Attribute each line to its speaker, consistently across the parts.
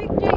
Speaker 1: picture.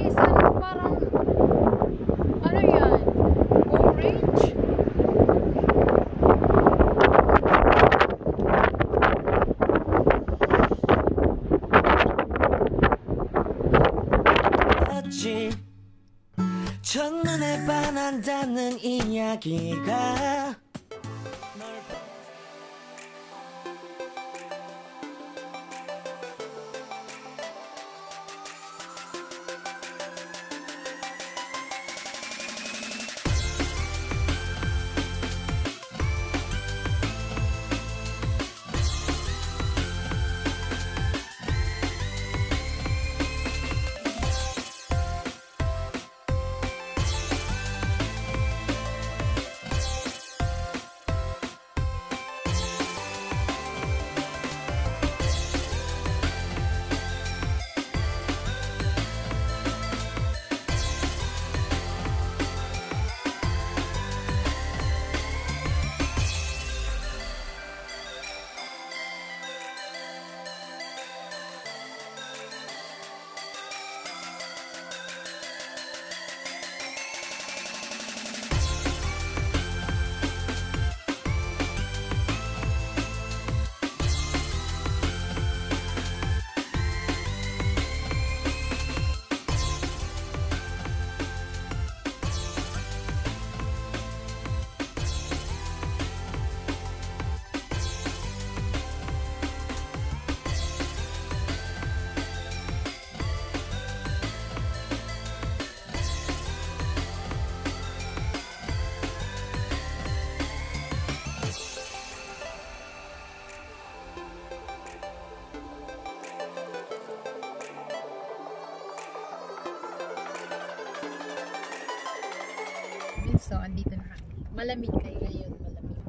Speaker 1: Malamig kayo ngayon, malamig.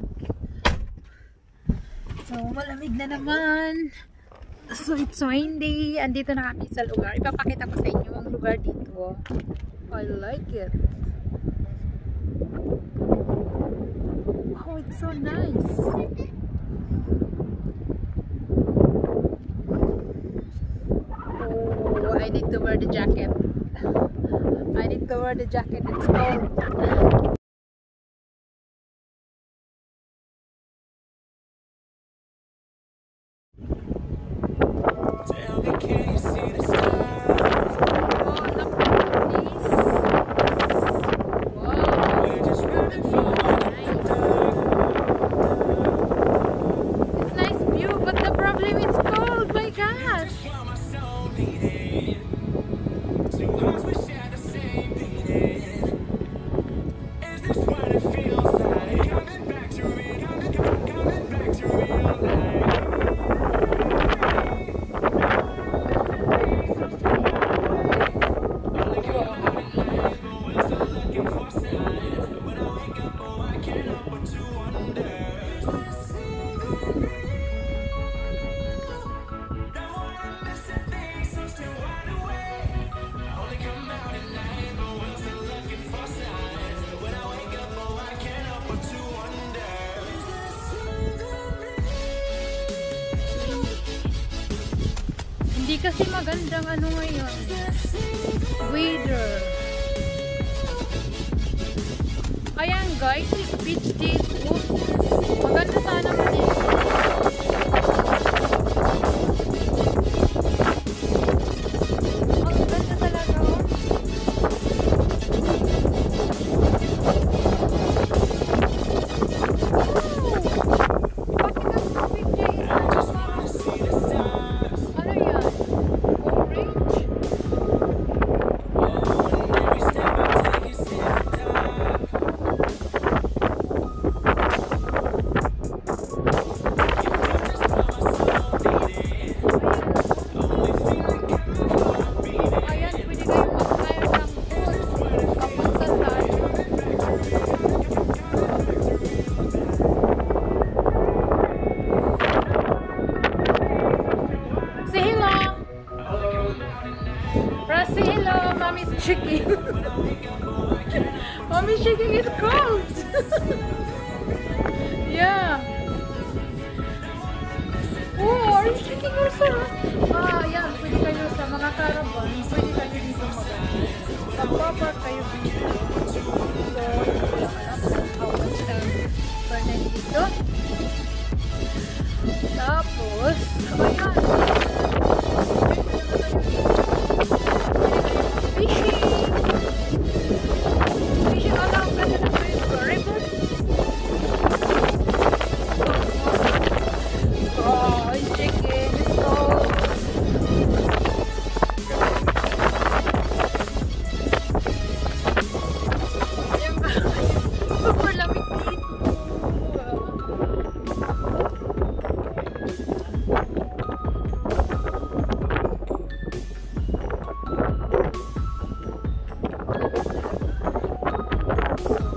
Speaker 1: So, malamig na naman. So, it's windy. Andito na kami sa lugar. Ipapakita ko sa inyo ang lugar dito. I like it. Wow, it's so nice. Oh, I need to wear the jacket. I need to wear the jacket. It's cold. kasi magandang ano ngayon. Weather. Ayan guys, beach day. Oh, maganda sana maliit. tricked me. Mommy's shaking his crotch.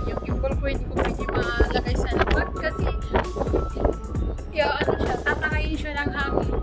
Speaker 1: yung involver hindi ko pwede malagay sa lapag kasi kaya
Speaker 2: ano
Speaker 1: siya, tatakayin siya ng hangin.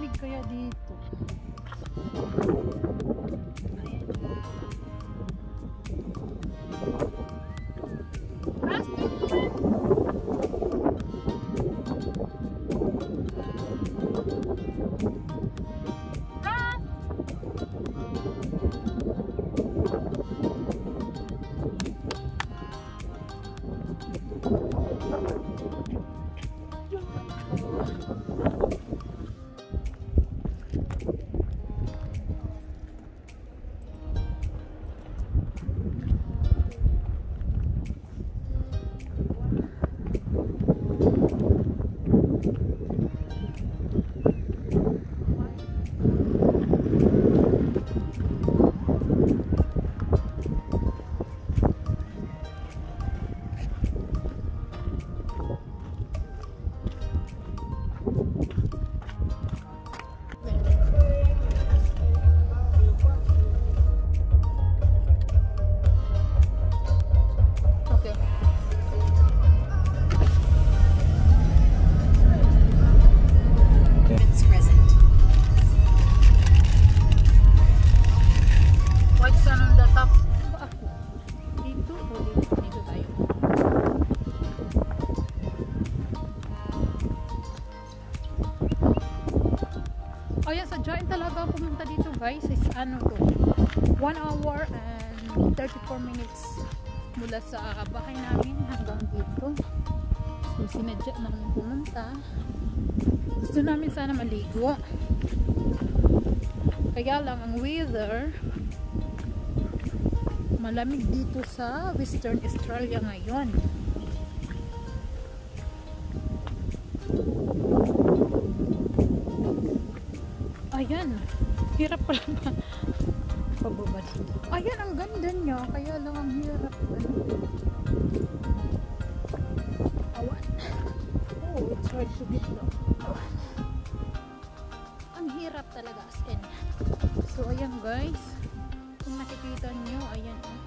Speaker 1: Lamig kaya dito. Ayan. Minutes mula sa bahay namin hanggang dito. So, sinadya namin pumunta. Gusto namin sana maligo. Kaya lang ang weather malamig dito sa Western Australia ngayon. Ayan. Hirap pala ba? Pababa dito. Ayan, ang ganda niya. Kaya lang ang hirap. Ano? Awan. Oh, it's hard to get low. Ang hirap talaga as in. So, ayan guys. Kung nakikita nyo, ayan. oh.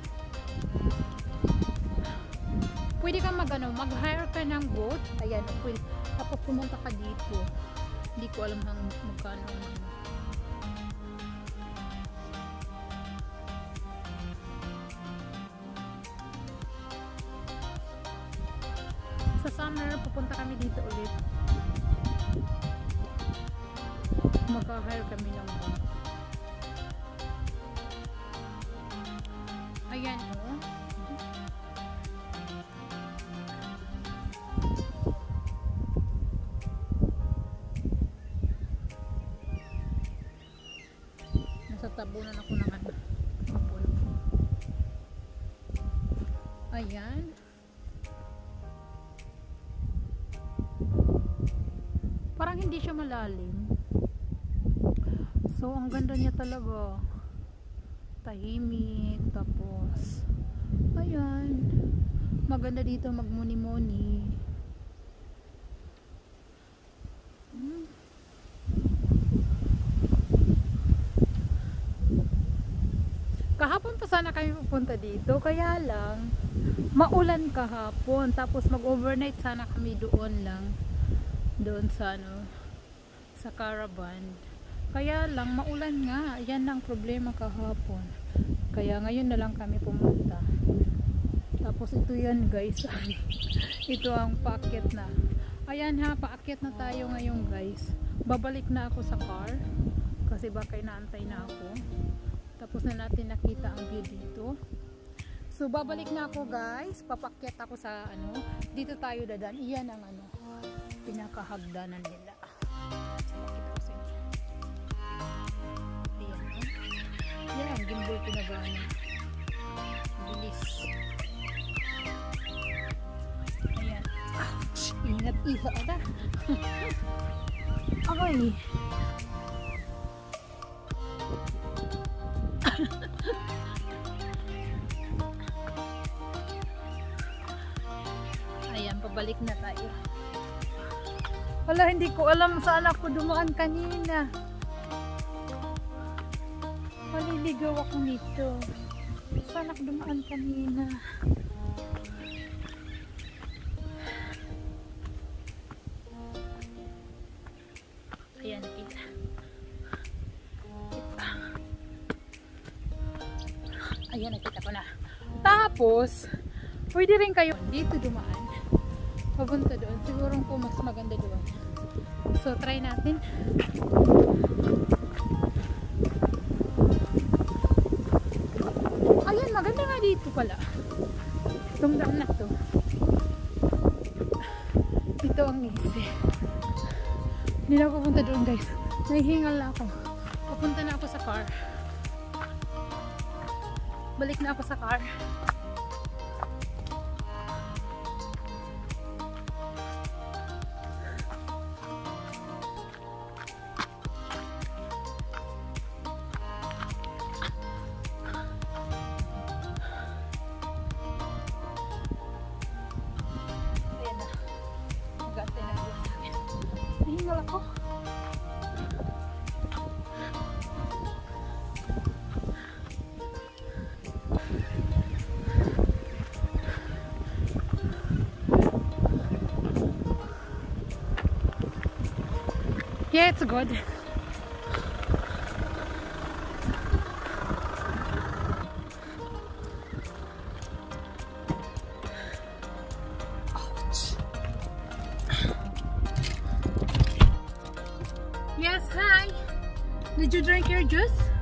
Speaker 1: Pwede kang mag, ano, mag-hire ka ng boat. Ayan, pwede. Tapos pumunta ka dito. Hindi ko alam hang magkano. ano. Nasa tabunan ako ng ano. hapon. Ayan. Parang hindi siya malalim. So, ang ganda niya talaga. Tahimik. Tapos, ayan. Maganda dito magmuni-muni. Sana kami pupunta dito. Kaya lang, maulan kahapon. Tapos mag-overnight sana kami doon lang. Doon sa ano, sa caravan. Kaya lang, maulan nga. Yan ang problema kahapon. Kaya ngayon na lang kami pumunta. Tapos ito yan guys. ito ang paakyat na. Ayan ha, paakyat na tayo ngayon guys. Babalik na ako sa car. Kasi baka inaantay na ako. Tapos na natin nakita ang view dito. So babalik na ako guys. Papakyat ako sa ano. Dito tayo dadan. Iyan ang ano. Pinakahagdanan nila. Pakita ko sa inyo. Ayan. Yan, gimbal ko na gana. Bilis. Ayan. Ouch! Ingat iha ada. Ayan, pabalik na tayo. Wala, hindi ko alam saan ako dumaan kanina. Maliligaw ako nito. Saan ako dumaan kanina? Tapos, pwede rin kayo dito dumaan. Papunta doon. Siguro po mas maganda doon. So, try natin. Ayan, maganda nga dito pala. Itong daan na to. Ito ang ngisi. Hindi na pupunta doon guys. Nahihingal na ako. Papunta na ako sa car. Balik na ako sa car. It's good. Ouch. Yes, hi. Did you drink your juice?